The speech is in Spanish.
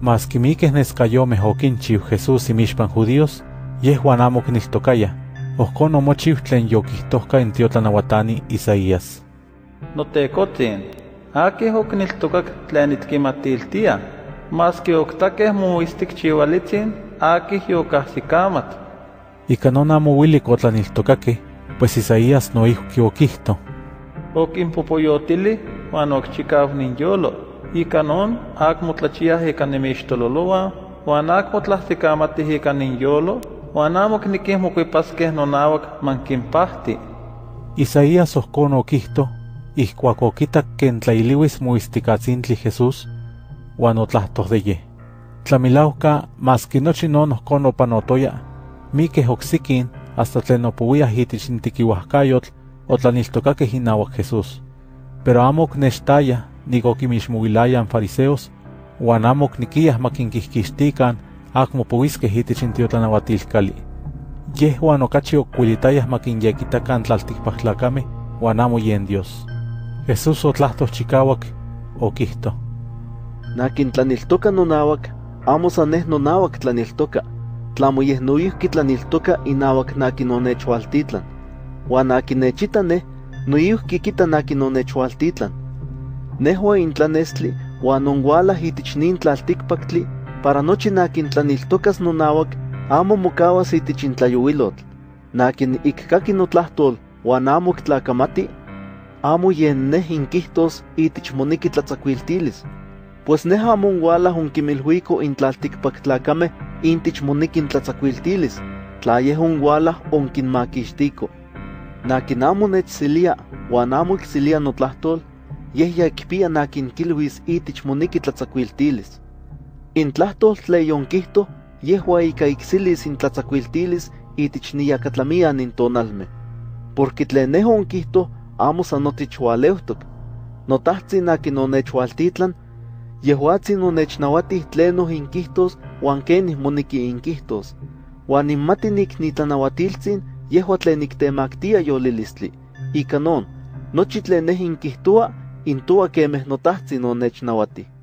mas quimiques oquinchiu Jesús imixpan judíos, yehuan amo quiniltocaya, ohcon omochiu tlen yoquihtohca in tiotlanahuatani Isaías. Notecotzin, aquih oquiniltocac tlen itquimatiltia, mas que octaqueh moisticchiualitzin, aquih yocahsicamat. Ica non amo uilik otlaniltocaqueh, pues Isaías okchikaw ninyolo, ica non acmo tlachiah ica nimixtololoa, huan acmo tlahticamatih ica ninyolo, huan amo quiniquih mocuipaskeh nonauac manquimpahti. Isaías ohcon oquihto, ihcuac oquitac ken tlailiuis moisticatzintli Jesús, huan otlahtohdeye. Tlamilauca, mas que nochi non ohcon opanotoya, miqueh oxiquin hasta tlen opouiah itich in tiquiuahcayotl otlaniltocaqueh inauac Jesús. Pero amo ocnechtaya nik oquimixmovilaya in fariseos, huan amo ocniquiah maquinquihquixtican acmo poisqueh itich in tiotlanahuatilcali. Yehuan ocachi ocuilitayah maquinyequitacan tlalticpactlacameh huan amo yen Dios. Jesús otlahtoh chicauac, oquihto. Nakin tlaniltoca nonauac, amo saneh nonauac tlaniltoca, tlamo yeh noihqui tlaniltoca inauac nakin onechualtitlan. Huan akin nechita neh, noihqui kita nakin onechualtitlan. Nehua intlanestli huan ongualah itich nin tlalticpactli para nochi nakin tlaniltocas nonauac amo mocahuas itich in tlayouilotl. Nakin ikkaki notlahtol huan amo ictlakamati, amo yen neh moniki tlatzacuiltilis. Pues neh amo ongualah onquimilhuico in tlalticpactlacameh intich moniki onquinmaquixtico. Nakin amo huan amo notlahtol, yehya kipia na kinkiluis itich moniki tlatzakuiltilis. In tlahtol tle yonkihto, yehwa ika iksilis in tlatzakuiltilis itich niyakatlamian in tonalme. Porque tle neho onkihto amo sanotichualeutok, notahtzin akin onechualtitlan, yehuatzin onechnauatih tlenoh inkihtos uan kenih moniki inkihtos, uan inmatinik nitlanauatiltzin yehua tleniktemaktia yolilistli, ikanon, nochi tleneh inkihtua inquihtoa, intoa kemeh notahtzin onechnauatih.